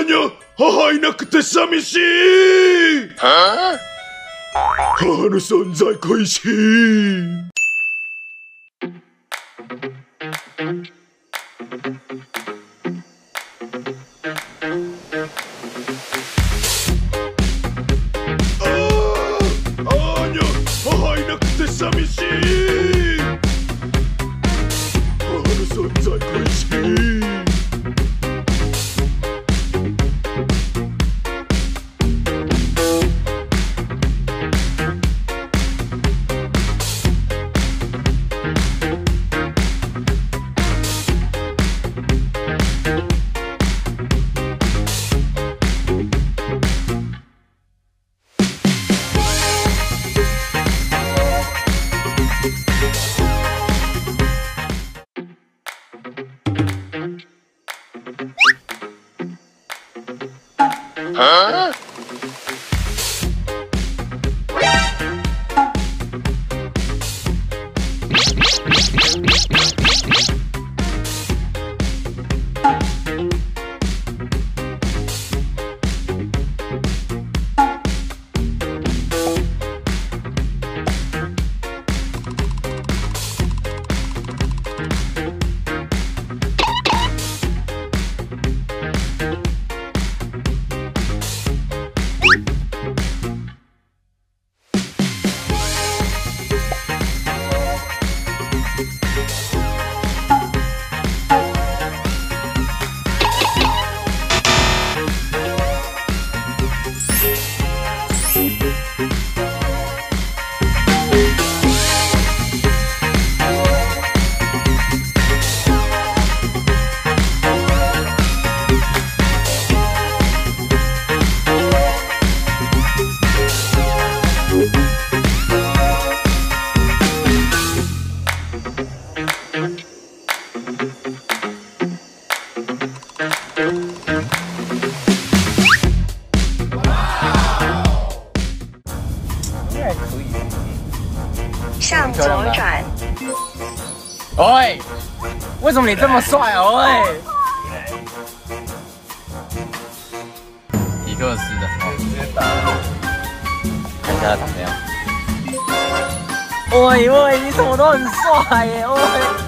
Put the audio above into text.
ーニャ母いなくて寂しい。母の存在恋しい。あーアーニャ母いなくて寂しい。Huh? 向左转，喂，为什么你这么帅哦？喂，皮克斯的，哦，直接打，看一下怎样。喂喂，你怎么都很帅耶？喂。